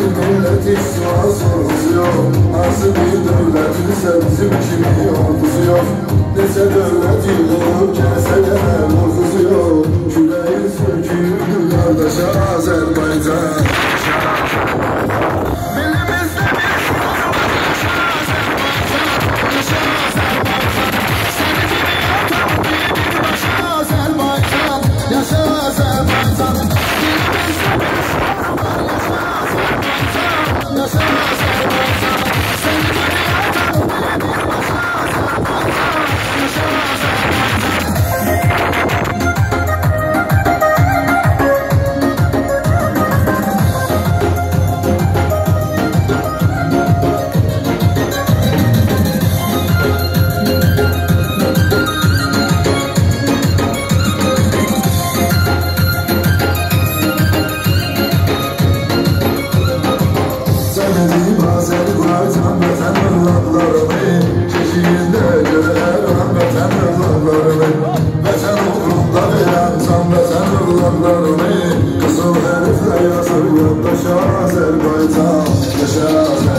bir milletiz sana soruluyor Nasıl bir devletinse bizim kimi yorgusu yok Nese devleti olur kese de vurgusu yok Küreği söküldü kardeş Azerbaycan Yaşa Azerbaycan Yaşa Suriye, yaşa Azerbaycan, yaşa Azerbaycan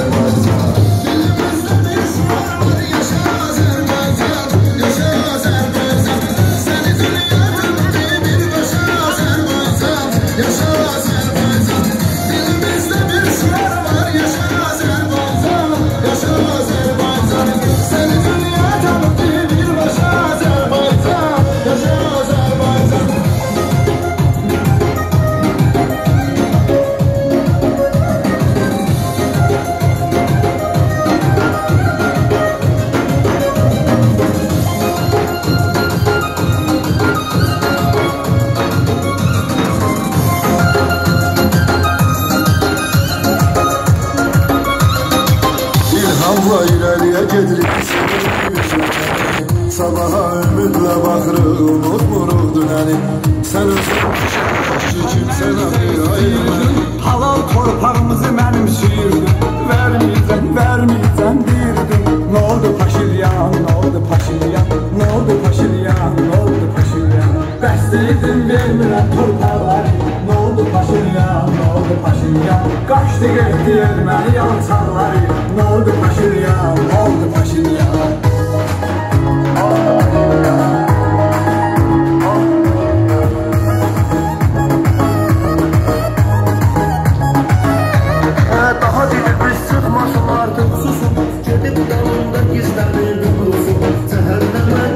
ileriye gedirik Sabaha ümidlə baxırıq Unutmuruq dünəni Sən özün kimsən ayırmayın Halal torpağımızı mənim suyurdun Verməyəcən, verməyəcən dirdin. Nə oldu Paşilyan, nə oldu Paşilyan Nə oldu Paşilyan, nə oldu Paşilyan Bəstəydin vermirəm torpaqları ya Kaçtı geçti Ermeniyan çağları Ne oldu Paşinyan, ne oldu Paşinyan Artık susun, çöpün dalında gizlenir durulsun Cehennem